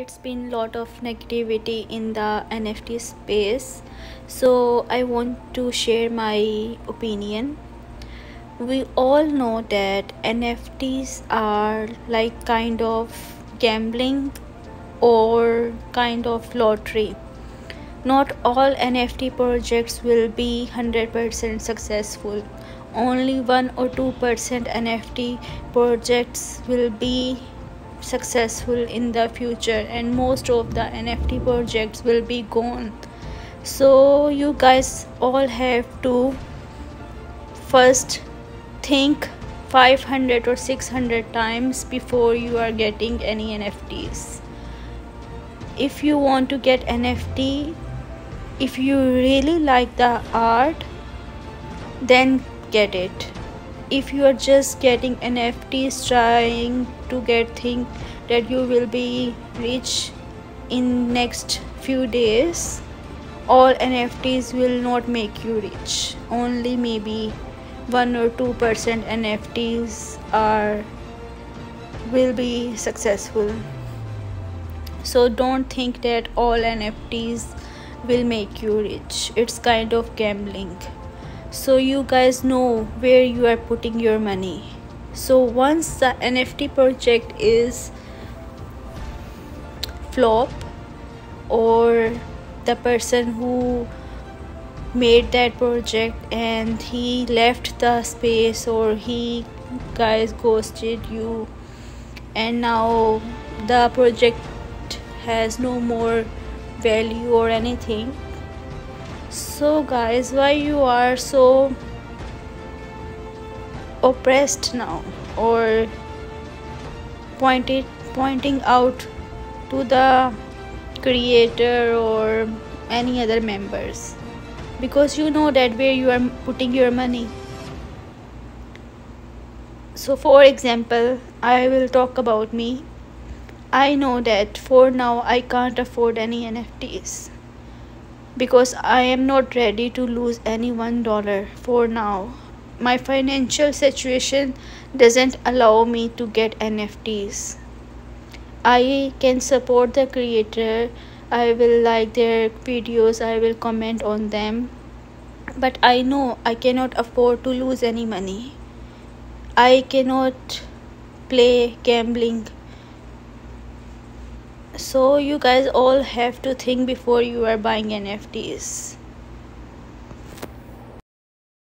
it's been a lot of negativity in the nft space. So i want to share my opinion. We all know that nfts are like kind of gambling or kind of lottery. Not all nft projects will be 100% successful. Only 1 or 2% nft projects will be successful in the future and most of the nft projects will be gone. So you guys all have to first think 500 or 600 times before you are getting any nfts if you want to get nft if you really like the art then get it if you are just getting nfts trying to get think that you will be rich in next few days all nfts will not make you rich. Only maybe 1 or 2 percent nfts are will be successful. So don't think that all nfts will make you rich. It's kind of gambling so you guys know where you are putting your money. So once the nft project is flop or the person who made that project and he left the space or he guys ghosted you and now the project has no more value or anything so guys why you are so oppressed now? Or pointed pointing out to the creator or any other members? Because you know that where you are putting your money. So for example i will talk about me. I know that for now i can't afford any nfts because I am not ready to lose any one dollar for now. My financial situation doesn't allow me to get NFTs. I can support the creator, I will like their videos, I will comment on them, but I know I cannot afford to lose any money. I cannot play gambling so you guys all have to think before you are buying nfts